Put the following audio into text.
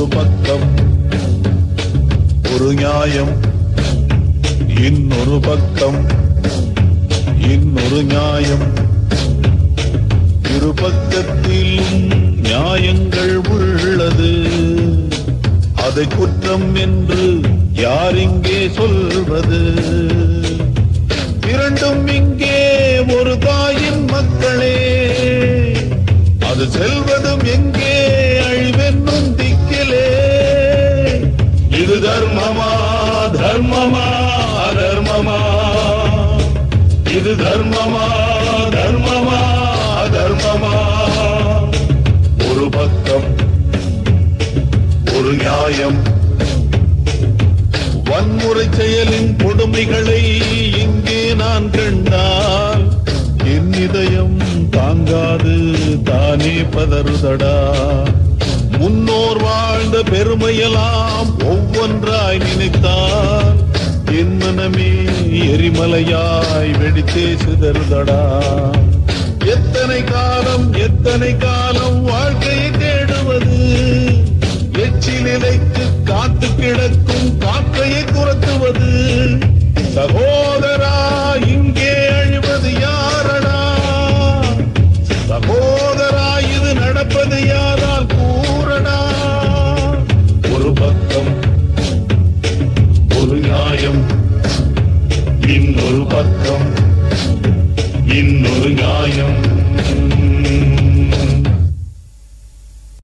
ஒரு பக்கம் ஒரு நியாயம் இன்னொரு பக்கம் இன்னொரு நியாயம். இரு பக்கத்திலும் நியாயங்கள் உள்ளது. அதை குற்றம் என்று யார் இங்கே சொல்வது? இரண்டும் இங்கே ஒரு தாயின் மக்களே. அது செல்வதும் எங்கே? என்னும் திக்கிலே. இது தர்மமா தர்மமா தர்மமா. இது தர்மமா தர்மமா தர்மமா. ஒரு பக்கம் ஒரு நியாயம். வன்முறை செயலின் கொடுமைகளை இங்கே நான் கண்டால் என் இதயம் தாங்காது தானே பதறுதடா. பெருமையெல்லாம் ஒவ்வொன்றாய் நினைத்தார் என் மனமே எரிமலையாய் வெடித்தே சிதறுதடா. எத்தனை காலம் எத்தனை காலம் வாழ்க்கையை தேடுவது? எச்சி நிலைக்கு காத்து கிடக்கும் காக்கையை துரத்துவது? சகோதர ஒரு நியாயம் இன்னொரு பக்கம் இன்னொரு நியாயம்.